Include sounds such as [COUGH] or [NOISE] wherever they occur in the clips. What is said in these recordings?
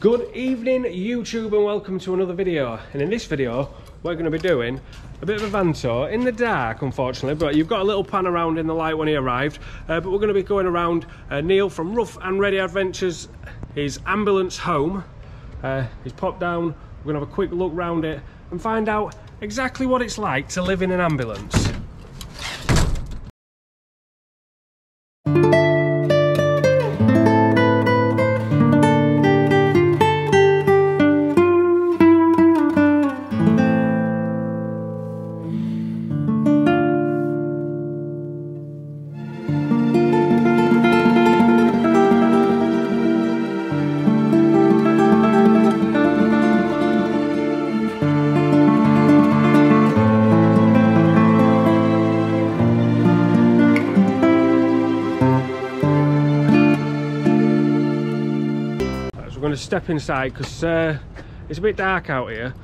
Good evening YouTube and welcome to another video. And in this video we're going to be doing a bit of a van tour in the dark unfortunately but you've got a little pan around in the light when he arrived. Uh, but we're going to be going around uh, Neil from Rough and Ready Adventures his ambulance home. Uh, he's popped down. We're going to have a quick look round it and find out exactly what it's like to live in an ambulance step inside because uh, it's a bit dark out here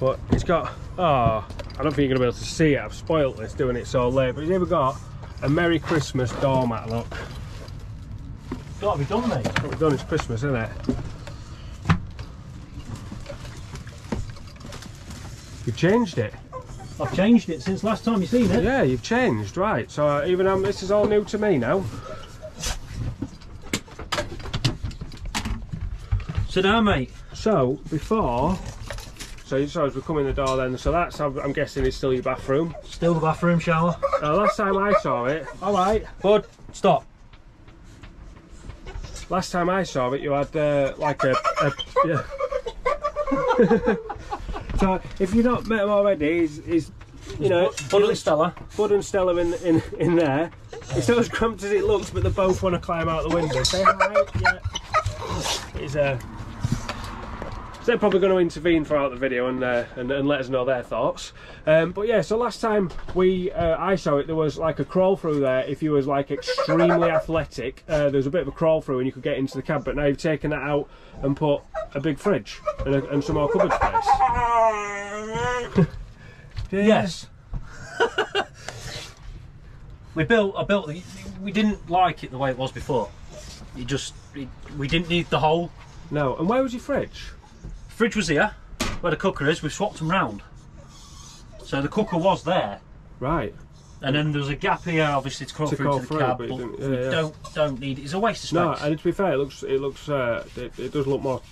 but it's got oh I don't think you're to be able to see it. I've spoilt this doing it so late but it's even got a Merry Christmas doormat look. Got to be done, mate. what we've done is Christmas isn't it? You've changed it. I've changed it since last time you seen it. yeah you've changed right. So even um, this is all new to me now Sit down, mate. so before so, so as we come in the door then so that's I'm, guessing is still your bathroom Still the bathroom shower. uh, last time I saw it all right Bud, stop. Last time I saw it, you had uh, like a, a yeah. [LAUGHS] so if you've not met him already, he's, he's you know Bud and Stella. Bud and Stella in in in there. It's not as cramped as it looks, but they both want to climb out the window. Say hi. Yeah. It's uh, so they're probably going to intervene throughout the video and, uh, and and let us know their thoughts. Um, but yeah, so last time we uh, I saw it, there was like a crawl through there. If you was like extremely [LAUGHS] athletic, uh, there was a bit of a crawl through and you could get into the cab. But now you've taken that out and put a big fridge and, a, and some more cupboard space. [LAUGHS] Yes. [LAUGHS] we built. I built. the- We didn't like it the way it was before. It just. It, we didn't need the whole No, and where was your fridge? Fridge was here, where the cooker is. We've swapped them round. So the cooker was there, Right. and then there was a gap here, obviously to crawl To through to the through, cab. but But, we yeah, yeah. don't don't need it. It's a waste of space. No, and to be fair, it looks it looks uh, it, it does look more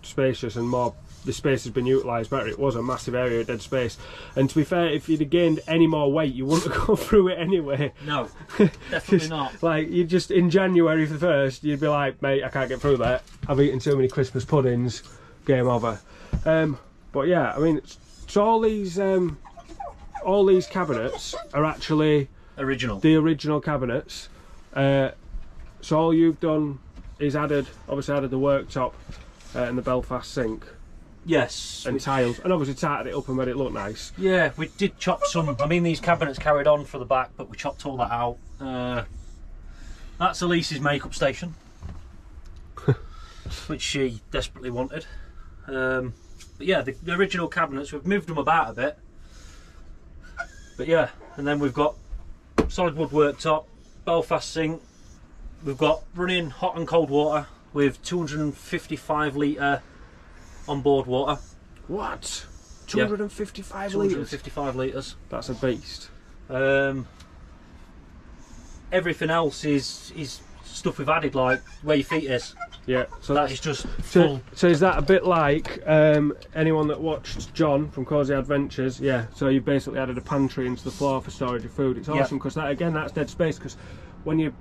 spacious and more. The space has been utilised better. It was a massive area of dead space, and to be fair, if you'd have gained any more weight, you wouldn't [LAUGHS] have gone through it anyway. no, [LAUGHS] definitely not. Like you just in January for the first, you'd be like, mate, I can't get through that. I've eaten too many Christmas puddings. Game over. Um, but yeah, I mean, so all these um, all these cabinets are actually Original. the original cabinets. Uh, so all you've done is added, obviously added the worktop uh, and the Belfast sink Yes. and tiles, and obviously tightened it up and made it look nice. Yeah, we did chop some. I mean, these cabinets carried on for the back, but we chopped all that out. Uh, that's Elise's makeup station, [LAUGHS] which she desperately wanted. Um, but yeah, the, the original cabinets, we've moved them about a bit. But yeah, and then we've got solid wood worktop, Belfast sink. We've got running hot and cold water with 255 litre onboard water. What? Yeah. 255 litres. 255 litres. That's a beast. Um, everything else is is stuff we've added, like where your feet is. Yeah. So That that's just so, full. so is that a bit like um, anyone that watched John from Cosy Adventures? Yeah. So you basically added a pantry into the floor for storage of food. It's awesome because that again that's dead space because when you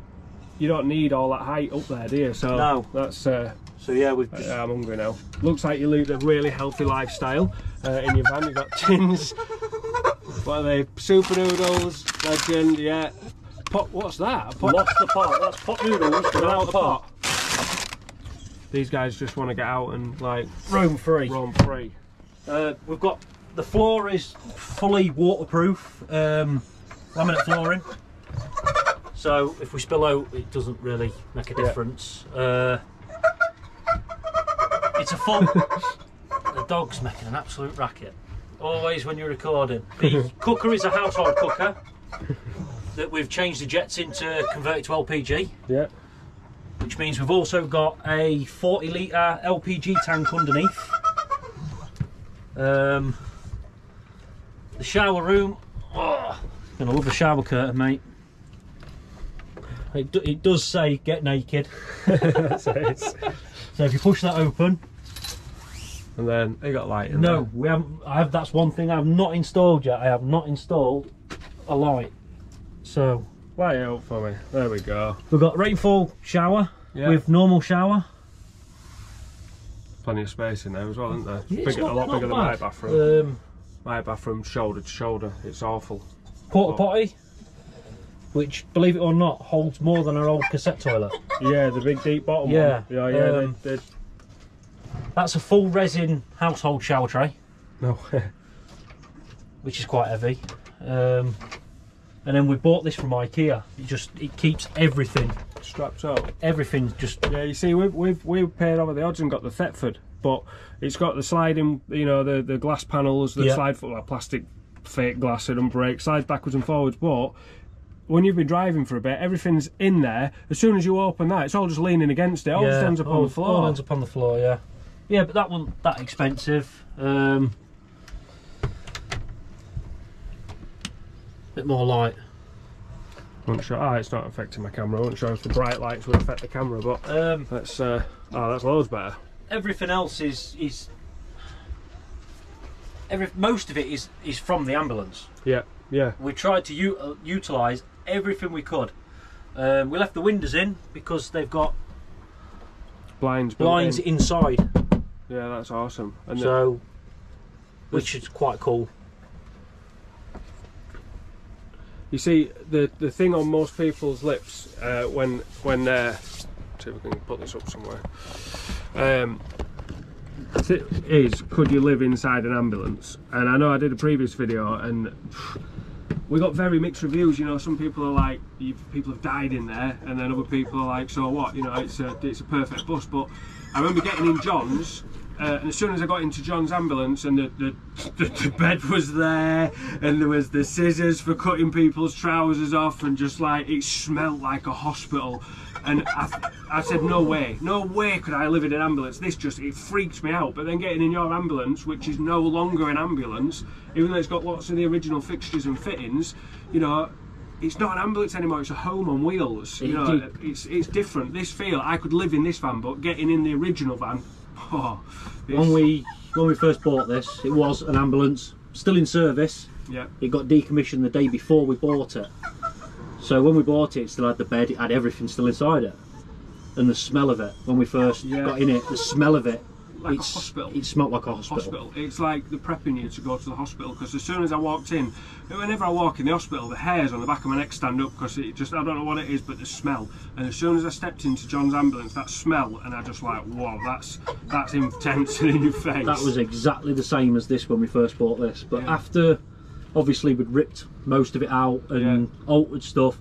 you don't need all that height up there, do you? So No. that's uh, So yeah, we've just I'm hungry now. Looks like you lead a really healthy lifestyle uh, in your van. You've got [LAUGHS] tins. what are they? Super noodles, legend, yeah. Pot, what's that? Pot lost the pot. That's pot noodles without the pot. These guys just want to get out and like Room free. roam free. Uh, we've got the floor is fully waterproof, um, laminate flooring. So if we spill out, it doesn't really make a Yeah. difference. Uh, it's a full. the dog's making an absolute racket. Always when you're recording. [LAUGHS] The cooker is a household cooker that we've changed the jets into converted to LPG. Yeah. Which means we've also got a 40 litre LPG tank underneath. Um, the shower room, oh, gonna love the shower curtain, mate. It, do, it does say get naked, [LAUGHS] so so if you push that open, and then you got light in no, we haven't. I have. That's one thing I've not installed yet. I have not installed a light. So there. Light up for me. There we go. we've got rainfall shower Yeah. with normal shower. Plenty of space in there as well, isn't there? Yeah, Bigger- not- a lot bigger than my bathroom. Um, my bathroom shoulder to shoulder. It's awful. porta potty, which, believe it or not, holds more than our old cassette toilet. Yeah, the big deep bottom Yeah, one. Yeah, yeah. um, they, they, That's a full resin household shower tray, no. [LAUGHS] which is quite heavy. Um, and then we bought this from IKEA. It just it keeps everything, Strapped up. everything just Yeah, you see, we've we've we've paid over the odds and got the Thetford, but it's got the sliding, you know, the the glass panels the Yeah. slide for like plastic fake glass that don't break, slides backwards and forwards. But when you've been driving for a bit, everything's in there. As soon as you open that, it's all just leaning against it. All just ends up on the floor. All ends up on the floor, yeah. Yeah, but that wasn't that expensive. Um, bit more light. Wasn't sure. Ah, it's not affecting my camera. I wasn't sure if the bright lights would affect the camera, but Um, that's uh, oh, that's loads better. everything else is is every most of it is is from the ambulance. Yeah, yeah, We tried to uh, utilize everything we could. Um, we left the windows in because they've got blinds. blinds in. inside, Yeah, that's awesome. And so which is quite cool. You see, the the thing on most people's lips uh, when when uh, see if we can put this up somewhere. Um, is could you live inside an ambulance? And I know I did a previous video and we got very mixed reviews. You know, some people are like, "You've- people have died in there, and then other people are like, so what? You know, it's a it's a perfect bus. But I remember getting in John's. Uh, and as soon as I got into John's ambulance and the, the, the, the bed was there and there was the scissors for cutting people's trousers off and just like it smelled like a hospital. And I, I said no way no way could I live in an ambulance. This just it freaks me out. But then getting in your ambulance which is no longer an ambulance even though it's got lots of the original fixtures and fittings you know it's not an ambulance anymore it's a home on wheels. You know it's it's different. This feel I could live in this van but getting in the original van oh When we when we first bought this, it was an ambulance, still in service. yeah It got decommissioned the day before we bought it. So when we bought it, it still had the bed, it had everything still inside it. And the smell of it, when we first Yeah. got in it, the smell of it, Like a hospital. it smelt like a hospital. hospital. It's like the prepping you to go to the hospital because as soon as I walked in, whenever I walk in the hospital, the hairs on the back of my neck stand up because it just I don't know what it is, but the smell. And as soon as I stepped into John's ambulance, that smell, and I just like, whoa, that's that's intense and in your face. That was exactly the same as this when we first bought this. But Yeah. after, obviously, we'd ripped most of it out and altered stuff,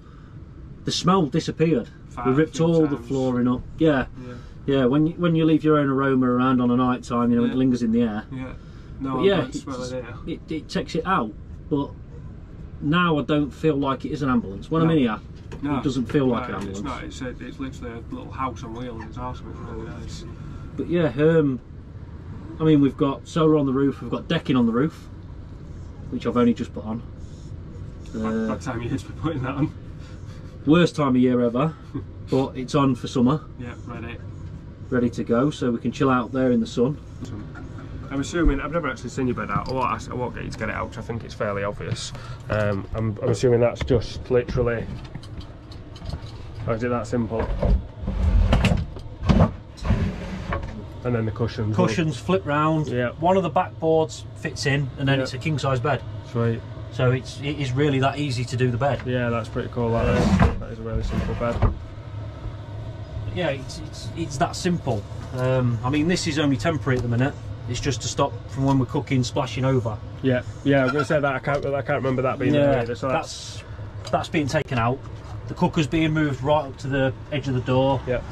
the smell disappeared. Five, we ripped all the flooring up. Yeah, Yeah, yeah. When you, when you leave your own aroma around on a night time, you know, Yeah. it lingers in the air. yeah. No, But I'm yeah, it's- it. It, it takes it out. But now I don't feel like it is an ambulance. When I'm No. in here, No, it doesn't feel like no, an It's ambulance. not. It's a, it's literally a little house on wheels. It's awesome. It's really nice. But yeah, um, I mean, we've got solar on the roof, we've got decking on the roof, which I've only just put on. Bad, Uh, bad time you to be putting that on. worst time of year ever, [LAUGHS] but it's on for summer, Yeah, ready. Ready to go, so we can chill out there in the sun. I'm assuming I've never actually seen your bed out. I won't, ask, I won't get you to get it out. 'cause I think it's fairly obvious. Um, I'm, I'm assuming that's just literally. Or is it that simple? And then the cushions. will- Cushions flip round. Yeah. One of the backboards fits in, and then Yeah. it's a king size bed. Sweet. So it's it is really that easy to do the bed. Yeah, that's pretty cool. That is. That is a really simple bed. Yeah, it's it's, it's that simple. Um, I mean, this is only temporary at the minute. It's just to stop from when we're cooking splashing over. Yeah, yeah. I was going to say that. I can't. I can't remember that being there either. So that's. that's that's being taken out. The cooker's being moved right up to the edge of the door. Yeah.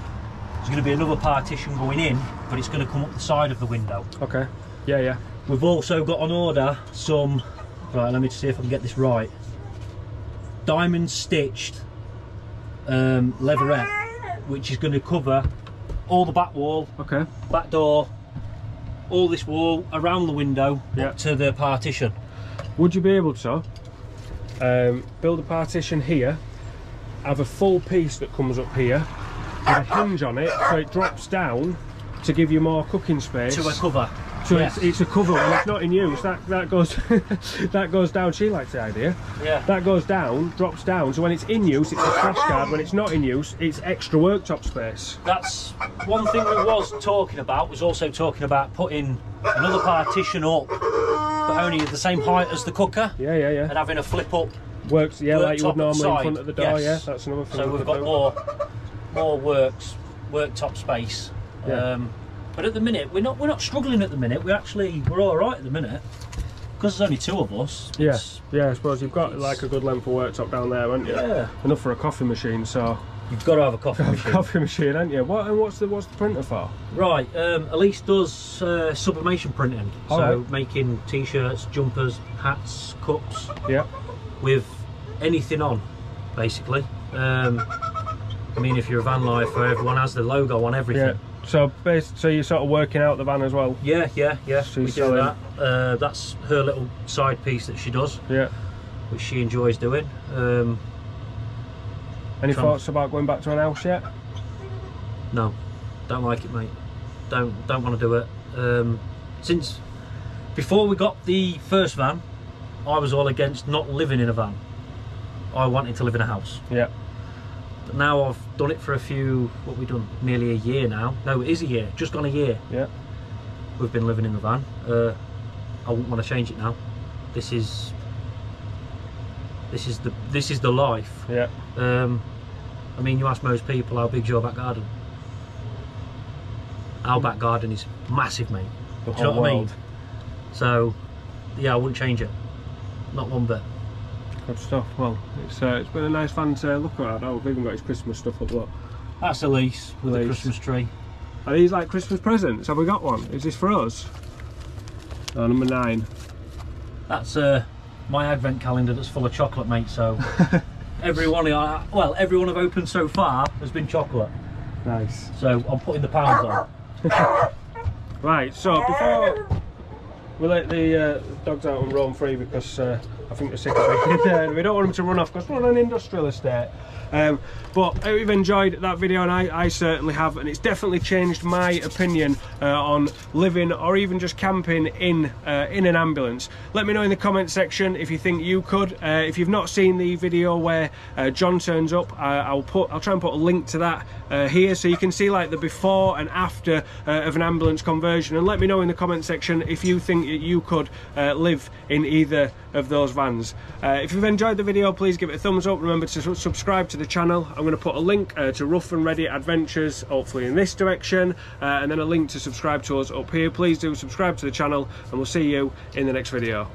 There's going to be another partition going in, but it's going to come up the side of the window. Okay. Yeah, yeah. We've also got on order some. Right, let me see if I can get this right. Diamond stitched um, leatherette which is going to cover all the back wall, Okay. back door, all this wall around the window Yeah. up to the partition. Would you be able to um, build a partition here, have a full piece that comes up here with a hinge on it so it drops down to give you more cooking space? To a cover. So yes. it's, it's a cover when it's not in use. That that goes [LAUGHS] that goes down. She likes the idea. yeah. That goes down, drops down. So when it's in use, it's a crash guard. When it's not in use, it's extra worktop space. That's one thing we was talking about. Was also talking about putting another partition up, but only at the same height as the cooker, Yeah, yeah, yeah. and having a flip up. Works. Yeah, like you would normally in front of the door. yes. Yeah, that's another thing. So we we've got do. more more works worktop space. Yeah. Um, but at the minute we're not we're not struggling at the minute. We're actually we're all right at the minute because there's only two of us. Yeah, yeah. I suppose you've got like a good length of worktop down there, haven't you? Yeah. Enough for a coffee machine. So You've got to have a coffee machine. coffee machine, haven't you? What and what's the what's the printer for? Right, um, Elise does uh, sublimation printing, All so right. making t-shirts, jumpers, hats, cups Yeah. with anything on, basically. Um, I mean, if you're a van lifer, everyone has the logo on everything. Yeah. So bas so you're sort of working out the van as well. Yeah, yeah, yeah. So we do selling- that. Uh, that's her little side piece that she does, Yeah. which she enjoys doing. Um, Any thoughts about going back to an house yet? no, don't like it, mate. Don't don't want to do it. Um, since before we got the first van, I was all against not living in a van. I wanted to live in a house. Yeah. But now I've done it for a few. What we done? Nearly a year now. No, it is a year. Just gone a year. Yeah. We've been living in the van. Uh, I wouldn't want to change it now. This is this is the this is the life. Yeah. Um, I mean, you ask most people how big's your back garden. Our back garden is massive, mate. The Do you know what I mean? So, yeah, I wouldn't change it. Not one bit. Good stuff. Well, it's uh, it's been a nice van to look at. Oh, we've even got his Christmas stuff up. Look. That's Elise with the Christmas tree. Are these like Christmas presents? Have we got one? Is this for us? Oh, number nine. That's uh, my advent calendar that's full of chocolate, mate. So [LAUGHS] everyone, I well, everyone I've opened so far has been chocolate. Nice. So I'm putting the pounds on. [LAUGHS] Right, so before we let the uh, dogs out and roam free because uh, I think they're sick it, and we don't want them to run off because we're on an industrial estate. Um, but I hope you've enjoyed that video, and I, I certainly have, and it's definitely changed my opinion uh, on living or even just camping in uh, in an ambulance. Let me know in the comment section if you think you could. Uh, if you've not seen the video where uh, John turns up, I'll put I'll try and put a link to that uh, here so you can see like the before and after uh, of an ambulance conversion. And let me know in the comment section if you think that you could live in either of those vans. Uh, if you've enjoyed the video, please give it a thumbs up. Remember to subscribe to the channel. I'm going to put a link uh, to Rough and Ready Adventures, hopefully in this direction, uh, and then a link to subscribe to us up here. Please do subscribe to the channel, and we'll see you in the next video.